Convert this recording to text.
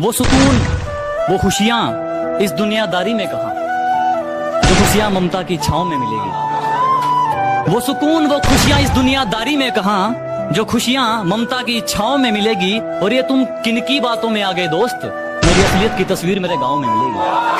वो सुकून, वो खुशियाँ इस दुनियादारी में कहा? जो खुशियाँ ममता की छाव में मिलेगी। वो सुकून, वो खुशियाँ इस दुनियादारी में कहा? जो खुशियाँ ममता की छाव में मिलेगी और ये तुम किनकी बातों में आ गए दोस्त? मेरी असलियत की तस्वीर मेरे गाँव में मिलेगी।